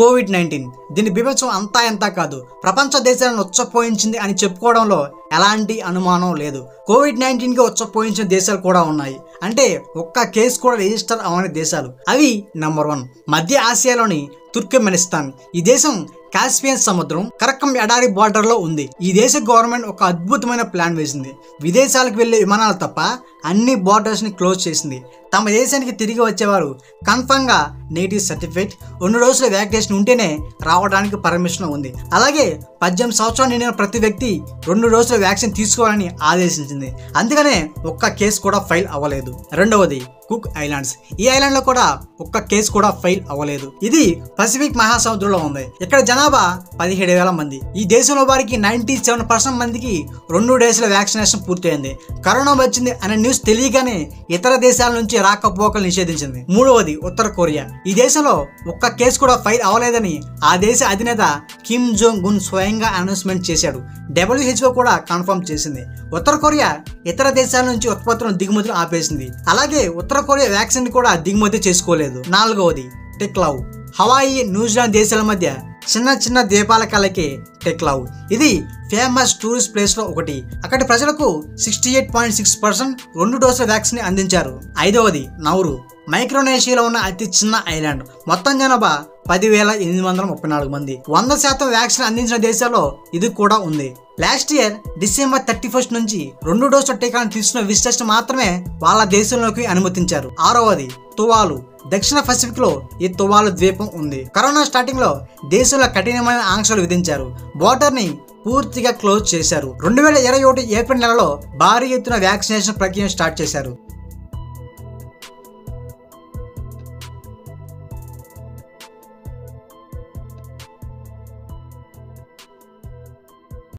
Covid nineteen. దీని బీభత్సం అంతా ఎంత కాదు. ప్రపంచ దేశాలను ఉచ్చపోయించింది అని చెప్పుకోవడంలో ఎలాంటి అనుమానం లేదు. కోవిడ్ నైన్టీన్కి ఉచ్చపోయించిన దేశాలు కూడా ఉన్నాయి. అంటే ఒక్క కేసు కూడా రిజిస్టర్ అవని దేశాలు. అవి నంబర్ వన్. మధ్య ఆసియాలోని తుర్కమెనిస్తాన్. ఈ దేశం కాస్పియన్ సముద్రం కరక్కం ఎడారి బార్డర్లో ఉంది. ఈ దేశ గవర్నమెంట్ ఒక అద్భుతమైన ప్లాన్ వేసింది. విదేశాలకు వెళ్ళే విమానాలు తప్ప అన్ని బార్డర్స్ని క్లోజ్ చేసింది. తమ దేశానికి తిరిగి వచ్చేవారు కన్ఫర్మ్గా నెగిటివ్ సర్టిఫికేట్ రెండు రోజుల వ్యాక్సినేషన్ ఉంటేనే రావడానికి పర్మిషన్ ఉంది. అలాగే పద్దెనిమిది సంవత్సరాలు నిండిన ప్రతి వ్యక్తి రెండు రోజుల వ్యాక్సిన్ తీసుకోవాలని ఆదేశించింది. అందుకనే ఒక్క కేసు కూడా ఫైల్ అవ్వలేదు. రెండవది కుక్ ఐలాండ్స్ ఈ ఐలాండ్లో కూడా ఒక్క కేసు కూడా ఫైల్ అవ్వలేదు. ఇది పసిఫిక్ మహాసముద్రంలో ఉంది. ఇక్కడ జనాభా పదిహేడు వేల మంది. ఈ దేశంలో వారికి నైన్టీ సెవెన్ పర్సెంట్ మందికి రెండు డేస్ల వ్యాక్సినేషన్ పూర్తయింది. కరోనా వచ్చింది అనే న్యూస్ తెలియగానే ఇతర దేశాల నుంచి రాకపోకలు నిషేధించింది. మూడవది ఉత్తర కొరియా. ఈ దేశంలో ఒక్క కేసు కూడా ఫైల్ అవ్వలేదని ఆ దేశ అధినేత కిమ్ జోంగ్ గున్ స్వయంగా అనౌన్స్మెంట్ చేశాడు. డబ్ల్యూహెచ్ఓ కూడా కన్ఫర్మ్ చేసింది. ఉత్తర కొరియా ఇతర దేశాల నుంచి ఉత్పత్తులను దిగుమతులు ఆపేసింది. అలాగే ఉత్తర కొరియా వ్యాక్సిన్ కూడా దిగుమతి చేసుకోలేదు. నాలుగవది టెక్లావ్. హవాయి న్యూజిలాండ్ దేశాల మధ్య చిన్న చిన్న ద్వీపాల కలకే టెక్లావ్ ఇది ఫేమస్ టూరిస్ట్ ప్లేస్లో ఒకటి. అక్కడి ప్రజలకు sixty eight point six percent రెండు డోసుల వ్యాక్సిన్ అందించారు. ఐదవది నౌరు. మైక్రోనేషియాలో ఉన్న అతి చిన్న ఐలాండ్. మొత్తం జనాభా పదివేల ఎనిమిది వందల ముప్పై నాలుగు మంది. వంద శాతం వ్యాక్సిన్ అందించిన దేశాల్లో ఇది కూడా ఉంది. Last year December thirty first నుంచి రెండు డోసుల టీకాను తీసుకున్న విజిటర్స్ మాత్రమే వాళ్ళ దేశంలోకి అనుమతించారు. ఆరవది తువాలు. దక్షిణ పసిఫిక్లో ఈ తువాలు ద్వీపం ఉంది. కరోనా స్టార్టింగ్లో దేశంలో కఠినమైన ఆంక్షలు విధించారు. బోర్డర్ని పూర్తిగా క్లోజ్ చేశారు. రెండు వేల ఇరవై ఒకటి ఏప్రిల్ నెలలో భారీ ఎత్తున వ్యాక్సినేషన్ ప్రక్రియను స్టార్ట్ చేశారు.